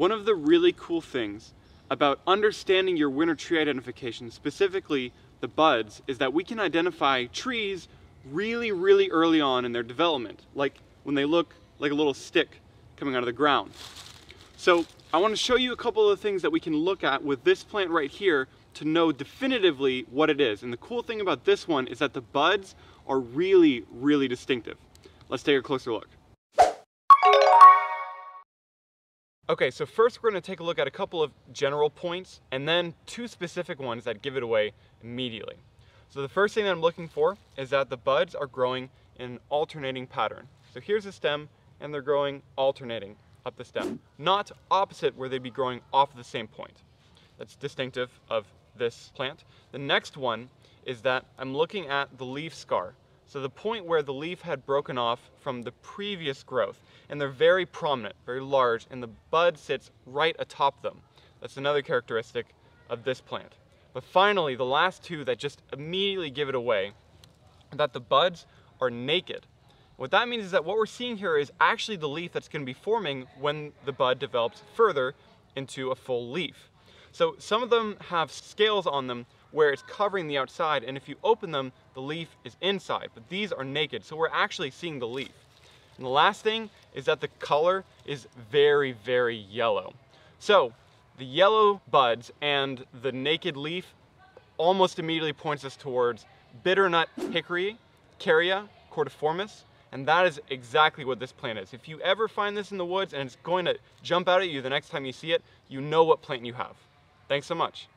One of the really cool things about understanding your winter tree identification, specifically the buds, is that we can identify trees really, really early on in their development, like when they look like a little stick coming out of the ground. So I want to show you a couple of things that we can look at with this plant right here to know definitively what it is. And the cool thing about this one is that the buds are really, really distinctive. Let's take a closer look. Okay, so first we're going to take a look at a couple of general points and then two specific ones that give it away immediately. So the first thing that I'm looking for is that the buds are growing in an alternating pattern. So here's a stem and they're growing alternating up the stem, not opposite where they'd be growing off the same point. That's distinctive of this plant. The next one is that I'm looking at the leaf scar. So the point where the leaf had broken off from the previous growth, and they're very prominent, very large, and the bud sits right atop them. That's another characteristic of this plant. But finally, the last two that just immediately give it away, that the buds are naked. What that means is that what we're seeing here is actually the leaf that's going to be forming when the bud develops further into a full leaf. So some of them have scales on them where it's covering the outside and if you open them, the leaf is inside, but these are naked, so we're actually seeing the leaf. And the last thing is that the color is very, very yellow. So the yellow buds and the naked leaf almost immediately points us towards bitternut hickory, Carya, cordiformis, and that is exactly what this plant is. If you ever find this in the woods and it's going to jump out at you the next time you see it, you know what plant you have. Thanks so much.